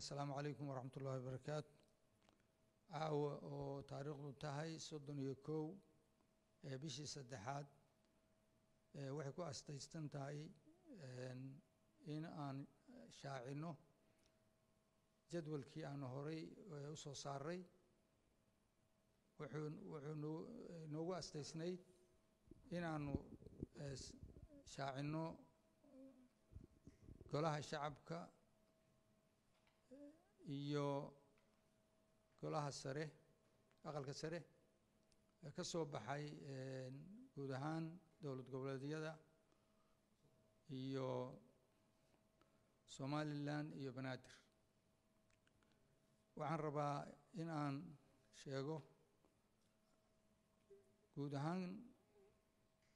asalaamu calaykum waraxmat ullahi wabarakaatu caawa oo taariikhdu tahay soddon iyo kow ee bishii saddexaad waxay ku astaystan tahay in aan shaacino jadwalkii aanu horay u soo saaray. Wuxuu wuxuu noo noogu astaysnayd inaanu shaacino golaha shacabka iyo golaha sare aqalka sare ka soo baxay guud ahaan dowlad goboleedyada iyo somalilan iyo banaadir. Waxaan rabaa in aan sheego guud ahaan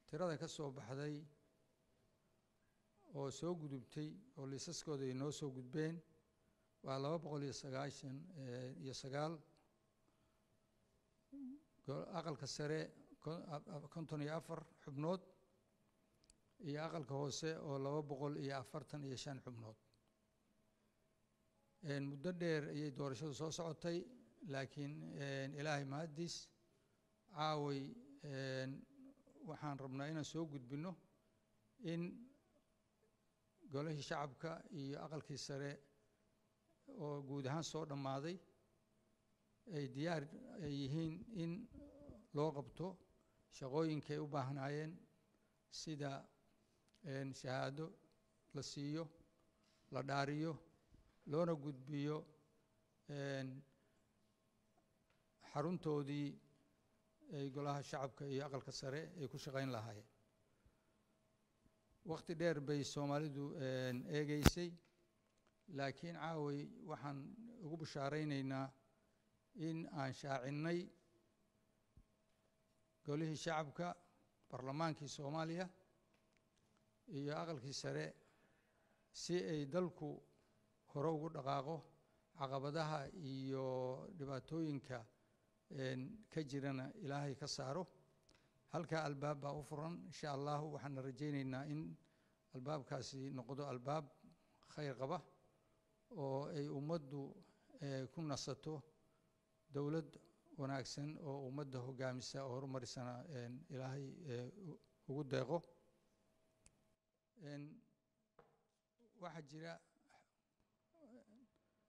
tirada ka soo baxday oo soo gudubtay oo liisaskooda ay noo soo gudbeen waa laba boqol iyo sagaashan iyo sagaal. Aqalka sare konton iyo afar xubnood iyo aqalka hoose oo laba boqol iyo afartan iyo shan xubnood. Muddo dheer ayay doorashadu soo socotay laakiin ilaahay mahaddiis caaway waxaan rabnaa inaan soo gudbinno in golihii shacabka iyo aqalkii sare oo guud ahaan soo dhammaaday ay diyaar ay yihiin in loo qabto shaqooyinkay u baahnaayeen sida shahaado la siiyo la dhaariyo loona gudbiyo xaruntoodii ay golaha shacabka iyo aqalka sare ay ku shaqayn lahaayeen. Wakti dheer bay soomaalidu eegeysay laakiin caaway waxaan ugu bashaaraynaynaa in aan shaacinnay golihii shacabka barlamaankii soomaaliya iyo aqalkii sare si ay dalku hore ugu dhaqaaqo caqabadaha iyo dhibaatooyinka ka jirana ilaahay ka saaro. Halkaa albaab baa u furan insha allahu waxaana rajaynaynaa in albaabkaasi noqdo albaab khayr qaba oo ay ummaddu ku nasato dowlad wanaagsan oo ummadda hogaamisa oo horumarisana ilaahay ugu deeqo. Waxaa jira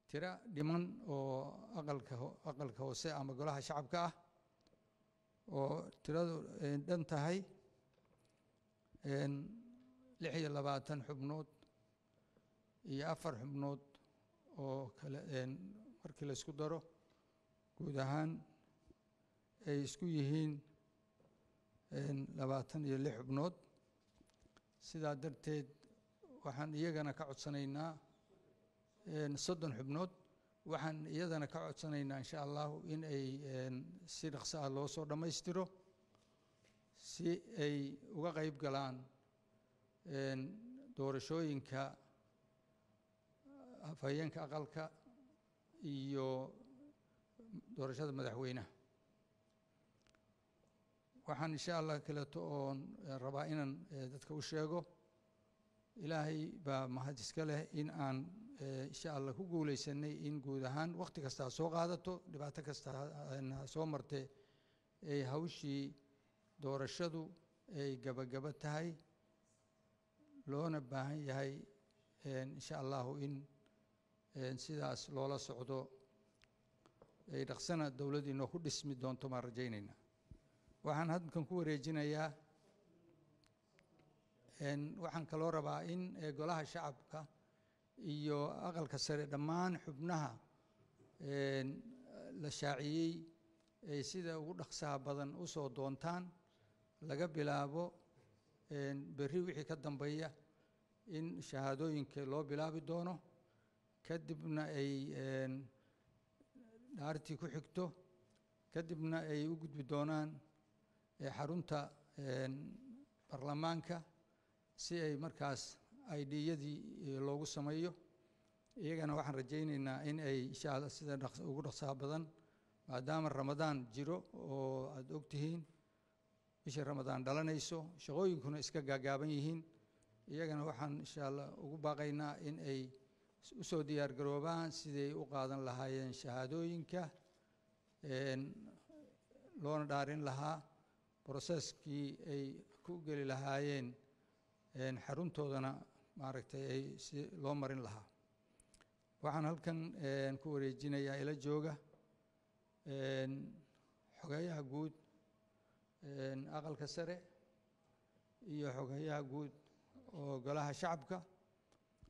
tiro dhiman oo aqalka aqalka hoose ama golaha shacabka ah oo tiradu dhan tahay. Lix iyo labaatan xubnood iyo afar xubnood oo kale markii la isku daro guud ahaan ay isku yihiin labaatan iyo lix xubnood. Sidaa darteed waxaan iyagana ka codsanaynaa soddon xubnood. Waxaan iyadana ka codsanaynaa insha allahu in ay si dhaqso ah loo soo dhammaystiro si ay uga qeyb galaan doorashooyinka afhayeenka aqalka iyo doorashada madaxweynaha waxaan insha allah kaleeto oon rabaa inaan dadka u sheego. Ilaahay baa mahad iska leh in aan insha allah ku guuleysanay in guud ahaan wakhti kasta ha soo qaadato dhibaato kasta ha soo marte ay hawshii doorashadu ay gabagaba tahay. Loona baahan yahay insha allahu in sidaas loola socdo. Ay dhaqsana dowladdiinoo ku dhismi doonto maan rajaynaynaa waxaan hadkan ku wareejinayaa waxaan kaloo rabaa in golaha shacabka iyo aqalka sare dhammaan xubnaha la shaaciyey ay sida ugu dhaqsaha badan u soo doontaan laga bilaabo berri wixii ka dambeeya in shahaadooyinka loo bilaabi doono kadibna ay dhaartii ku xigto kadibna ay u gudbi doonaan xarunta baarlamaanka si ay markaas idiyadii loogu sameeyo. Iyagana waxaan rajaynaynaa in ay insha sida ugu dhaqsaha badan maadaama ramadaan jiro oo aada og tihiin bishii ramadaan dhalanayso shaqooyinkuna iska gaagaaban yihiin. Iyagana waxaan insha allah ugu baaqaynaa in ay u soo diyaar garoobaan siday u qaadan lahaayeen shahaadooyinka loona dhaarin lahaa broseskii ay ku geli lahaayeen xaruntoodana maaragtay ay si loo marin lahaa. Waxaan halkan ku wareejinayaa ila jooga xogeeyaha guud aqalka sare iyo xogeeyaha guud oo golaha shacabka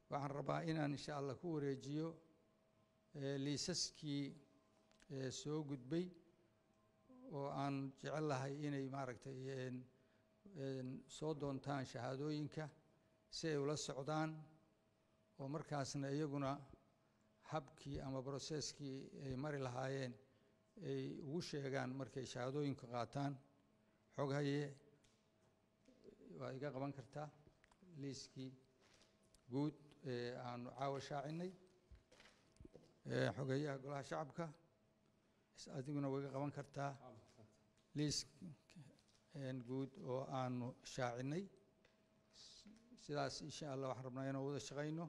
waxaan rabaa inaan insha allah ku wareejiyo liisaskii soo gudbay oo aan jecel lahay inay maaragtay soo doontaan shahaadooyinka si ay ula socdaan oo markaasna iyaguna habkii ama broseskii ay mari lahaayeen ay ugu sheegaan markay shahaadooyinka qaataan. Xoghaye waa iga qaban kartaa liiskii guud aanu caawa shaacinay xogeeyaha golaha shacabka adiguna waa iga qaban kartaa liis guud oo aanu shaacinay. Sidaas insha allah waxaan rabnaa inaan wada shaqayno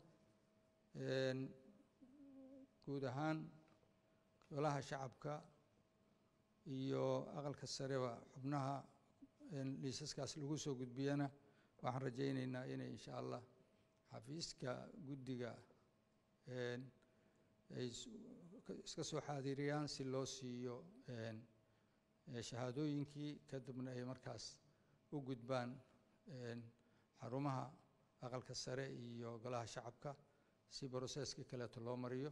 guud ahaan golaha shacabka iyo aqalka sareba xubnaha liisaskaas lagu soo gudbiyana waxaan rajaynaynaa inay insha allah xafiiska guddiga ay iska soo xaadiriyaan si loo siiyo shahaadooyinkii kadibna ay markaas u gudbaan xarumaha aqalka sare iyo golaha shacabka si broseska kaleeto loo mariyo